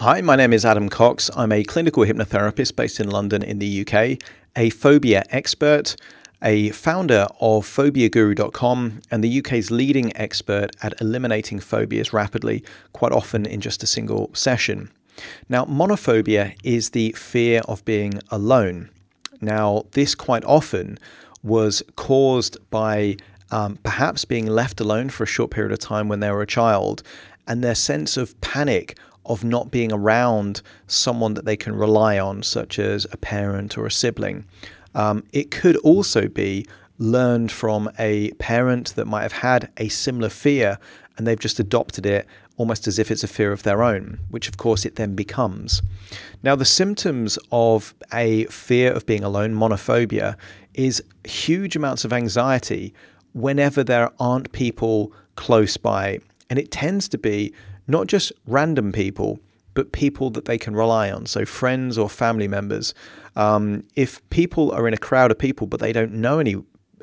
Hi, my name is Adam Cox. I'm a clinical hypnotherapist based in London in the UK, a phobia expert, a founder of phobiaguru.com, and the UK's leading expert at eliminating phobias rapidly, quite often in just a single session. Now, monophobia is the fear of being alone. Now, this quite often was caused by um, perhaps being left alone for a short period of time when they were a child and their sense of panic of not being around someone that they can rely on, such as a parent or a sibling. Um, it could also be learned from a parent that might have had a similar fear and they've just adopted it almost as if it's a fear of their own, which of course it then becomes. Now, the symptoms of a fear of being alone, monophobia, is huge amounts of anxiety whenever there aren't people close by. And it tends to be not just random people, but people that they can rely on. So, friends or family members. Um, if people are in a crowd of people, but they don't know any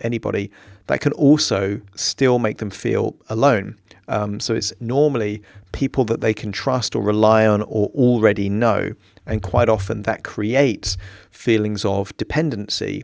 anybody, that can also still make them feel alone. Um, so it's normally people that they can trust or rely on or already know. And quite often that creates feelings of dependency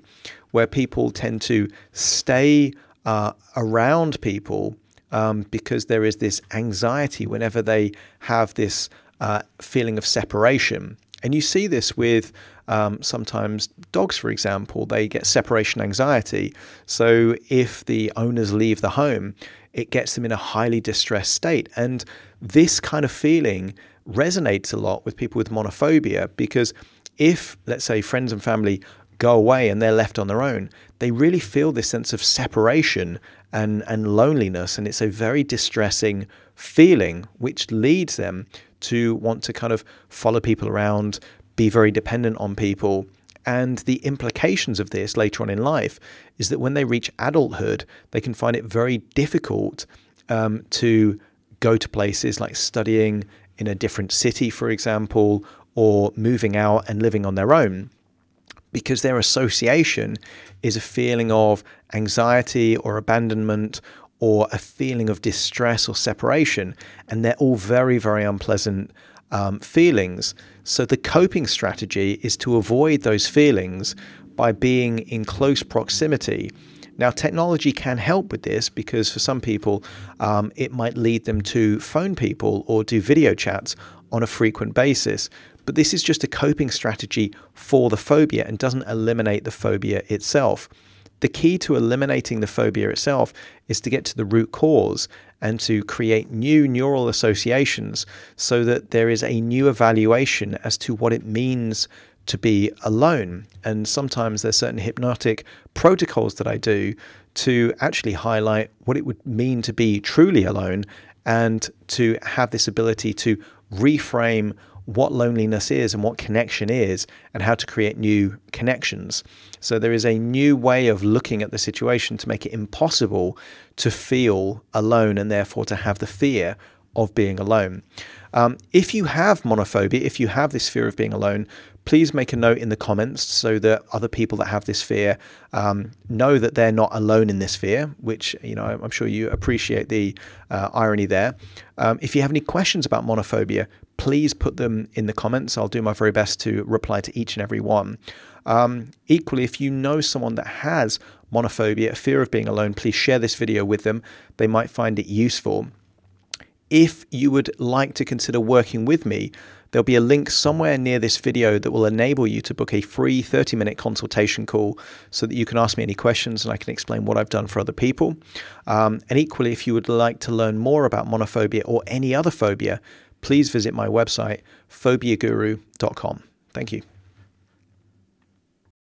where people tend to stay uh, around people um, because there is this anxiety whenever they have this uh, feeling of separation. And you see this with um, sometimes dogs, for example, they get separation anxiety. So if the owners leave the home, it gets them in a highly distressed state. And this kind of feeling resonates a lot with people with monophobia because if, let's say, friends and family go away and they're left on their own, they really feel this sense of separation and, and loneliness. And it's a very distressing feeling, which leads them to want to kind of follow people around, be very dependent on people. And the implications of this later on in life is that when they reach adulthood, they can find it very difficult um, to go to places like studying in a different city, for example, or moving out and living on their own because their association is a feeling of anxiety or abandonment or a feeling of distress or separation. And they're all very, very unpleasant um, feelings. So the coping strategy is to avoid those feelings by being in close proximity. Now, technology can help with this because for some people, um, it might lead them to phone people or do video chats on a frequent basis. But this is just a coping strategy for the phobia and doesn't eliminate the phobia itself. The key to eliminating the phobia itself is to get to the root cause and to create new neural associations so that there is a new evaluation as to what it means to be alone. And sometimes there's certain hypnotic protocols that I do to actually highlight what it would mean to be truly alone and to have this ability to reframe what loneliness is and what connection is and how to create new connections. So there is a new way of looking at the situation to make it impossible to feel alone and therefore to have the fear of being alone. Um, if you have monophobia, if you have this fear of being alone, please make a note in the comments so that other people that have this fear um, know that they're not alone in this fear, which, you know, I'm sure you appreciate the uh, irony there. Um, if you have any questions about monophobia, please put them in the comments. I'll do my very best to reply to each and every one. Um, equally, if you know someone that has monophobia, a fear of being alone, please share this video with them. They might find it useful. If you would like to consider working with me, there'll be a link somewhere near this video that will enable you to book a free 30 minute consultation call so that you can ask me any questions and I can explain what I've done for other people. Um, and equally, if you would like to learn more about monophobia or any other phobia, please visit my website, phobiaguru.com. Thank you.